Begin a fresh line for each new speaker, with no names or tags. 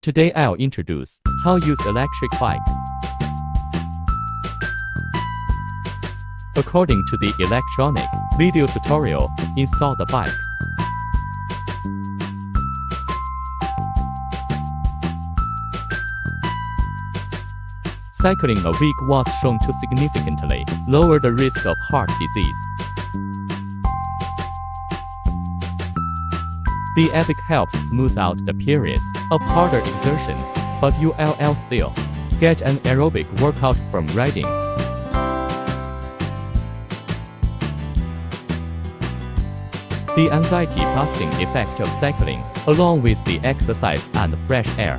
Today I'll introduce how use electric bike. According to the electronic video tutorial, install the bike. Cycling a week was shown to significantly lower the risk of heart disease. The e-bike helps smooth out the periods of harder exertion, but you'll still get an aerobic workout from riding. The anxiety-busting effect of cycling, along with the exercise and fresh air,